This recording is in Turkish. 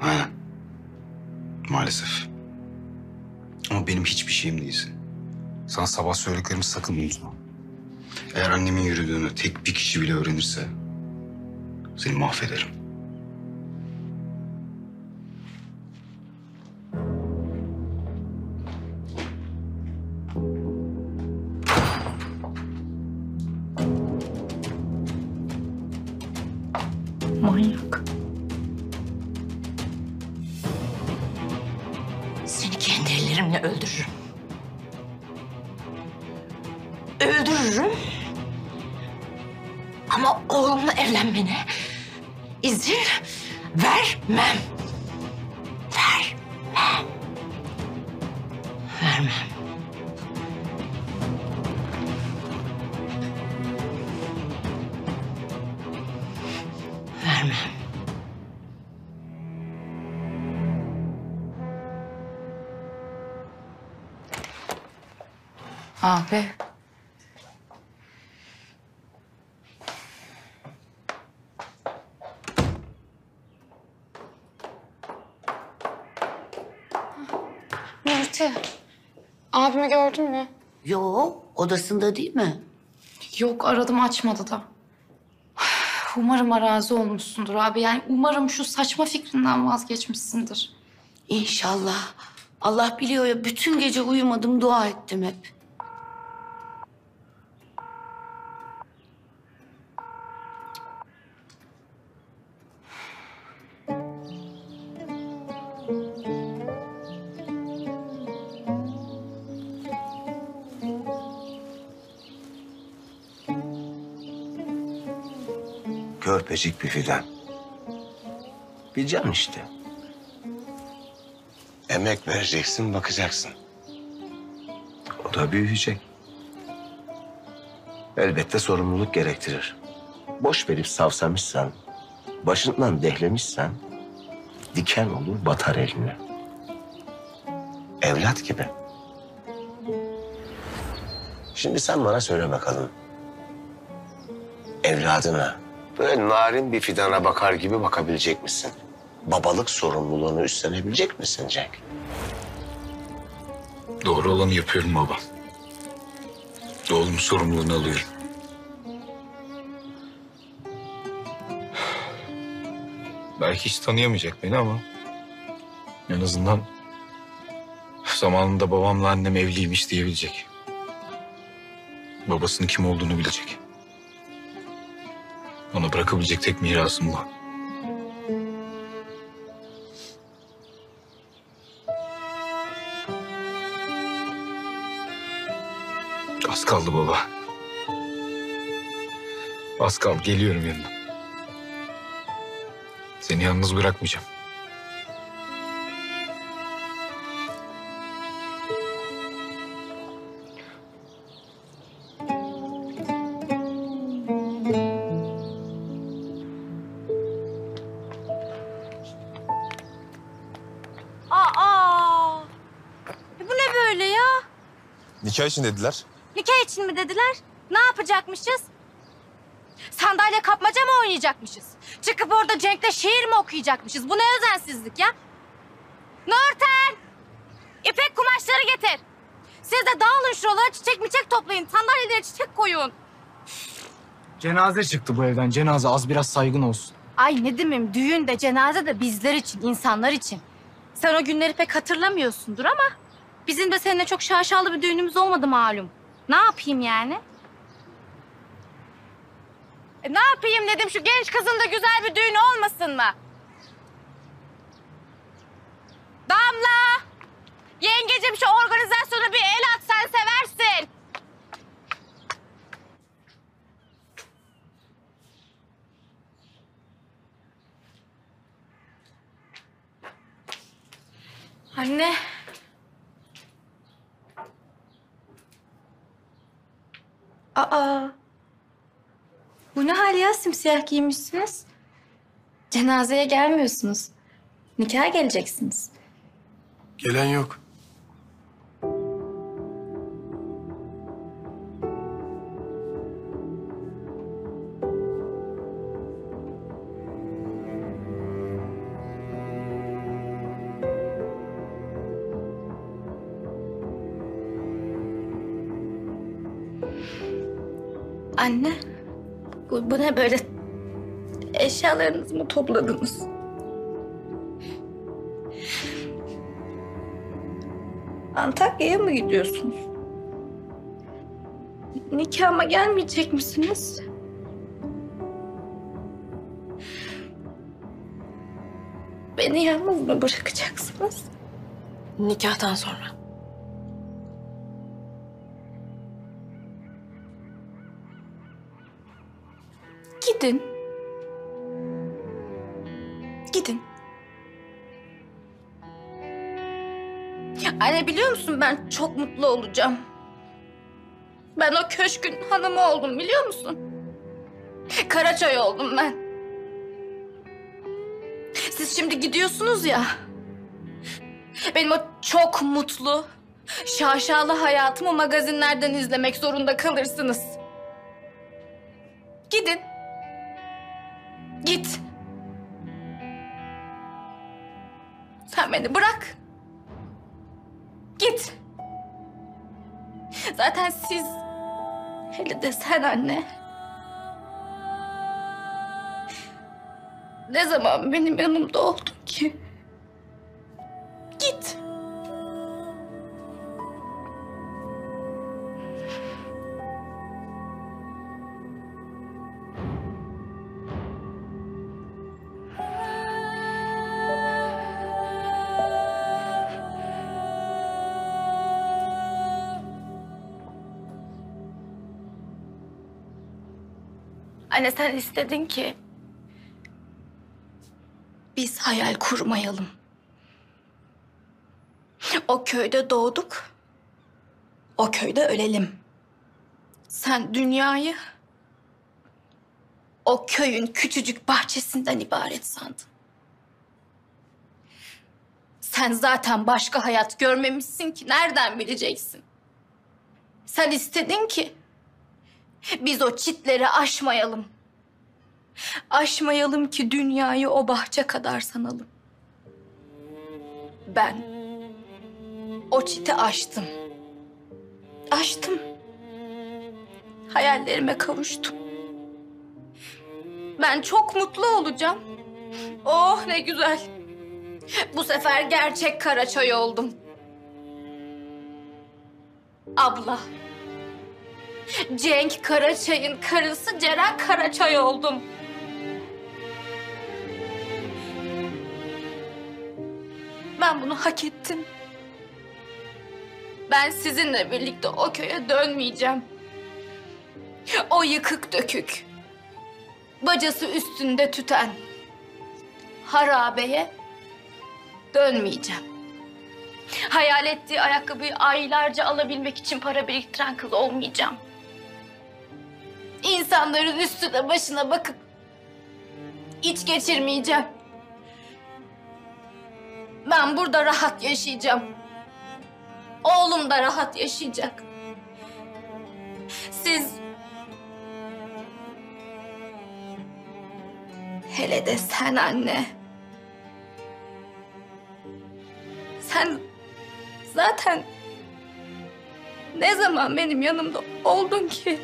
Aynen. Maalesef. Ama benim hiçbir şeyim değilsin. Sana sabah söylediklerimi sakın unutma. Eğer annemin yürüdüğünü tek bir kişi bile öğrenirse... ...seni mahvederim. Manyak. Öldürürüm. Öldürürüm. Ama oğlumla evlenmene izin vermem. Vermem. Vermem. Vermem. Abi. Nurti, abimi gördün mü? Yo, odasında değil mi? Yok, aradım açmadı da. Umarım arazi olmuşsundur abi. Yani umarım şu saçma fikrinden vazgeçmişsindir. İnşallah. Allah biliyor ya bütün gece uyumadım dua ettim hep. Körpecik bir fidan. Bir can işte. Emek vereceksin, bakacaksın. O da büyüyecek. Elbette sorumluluk gerektirir. Boş verip savsamışsan, başından dehlemişsen... ...diken olur batar eline. Evlat gibi. Şimdi sen bana söyle bakalım. Evladına böyle narin bir fidana bakar gibi bakabilecek misin? Babalık sorumluluğunu üstlenebilecek misin Cenk? Doğru olanı yapıyorum baba. Oğlumun sorumluluğunu alıyorum. Belki hiç tanıyamayacak beni ama... ...en azından... ...zamanında babamla annem evliymiş diyebilecek. Babasının kim olduğunu bilecek. Ona bırakabilecek tek mirasım bu. Az kaldı baba. Az kaldı geliyorum yanına. Seni yalnız bırakmayacağım. Nikah için dediler. Nikah için mi dediler? Ne yapacakmışız? Sandalye kapmaca mı oynayacakmışız? Çıkıp orada Cenk'le şiir mi okuyacakmışız? Bu ne özensizlik ya? Nurten! İpek kumaşları getir. Siz de dağılın şuralara çiçek miçek toplayın. Sandalyelere çiçek koyun. Cenaze çıktı bu evden. Cenaze az biraz saygın olsun. Ay Nedim'im düğün de cenaze de bizler için, insanlar için. Sen o günleri pek hatırlamıyorsundur ama... ...bizim de seninle çok şaşalı bir düğünümüz olmadı malum. Ne yapayım yani? E, ne yapayım dedim şu genç kızın da güzel bir düğün olmasın mı? Damla! Yengecim şu organizasyona bir el at sen seversin. Anne. Aa. Bu ne hal ya simsiyah giymişsiniz? Cenazeye gelmiyorsunuz. Nikaha geleceksiniz. Gelen yok. Anne, bu, bu ne böyle? Eşyalarınızı mı topladınız? Antakya'ya mı gidiyorsunuz? Nikahıma gelmeyecek misiniz? Beni yalnız mı bırakacaksınız? Nikahtan sonra. Gidin. Gidin. Anne biliyor musun ben çok mutlu olacağım. Ben o köşkün hanımı oldum biliyor musun? Karaçay oldum ben. Siz şimdi gidiyorsunuz ya. Benim o çok mutlu, şaşalı hayatımı magazinlerden izlemek zorunda kalırsınız. Gidin. Git. Sen beni bırak. Git. Zaten siz... Hele de sen anne. Ne zaman benim yanımda oldun Anne sen istedin ki biz hayal kurmayalım. O köyde doğduk. O köyde ölelim. Sen dünyayı o köyün küçücük bahçesinden ibaret sandın. Sen zaten başka hayat görmemişsin ki nereden bileceksin? Sen istedin ki biz o çitleri aşmayalım. Aşmayalım ki dünyayı o bahçe kadar sanalım. Ben o çiti aştım. Aştım. Hayallerime kavuştum. Ben çok mutlu olacağım. Oh ne güzel. Bu sefer gerçek Karaçay oldum. Abla. Cenk Karaçay'ın karısı Ceren Karaçay oldum. Ben bunu hak ettim. Ben sizinle birlikte o köye dönmeyeceğim. O yıkık dökük, bacası üstünde tüten harabeye dönmeyeceğim. Hayal ettiği ayakkabıyı aylarca alabilmek için para biriktiren kız olmayacağım. İnsanların üstüne başına bakıp iç geçirmeyeceğim. Ben burada rahat yaşayacağım. Oğlum da rahat yaşayacak. Siz... Hele de sen anne. Sen zaten ne zaman benim yanımda oldun ki?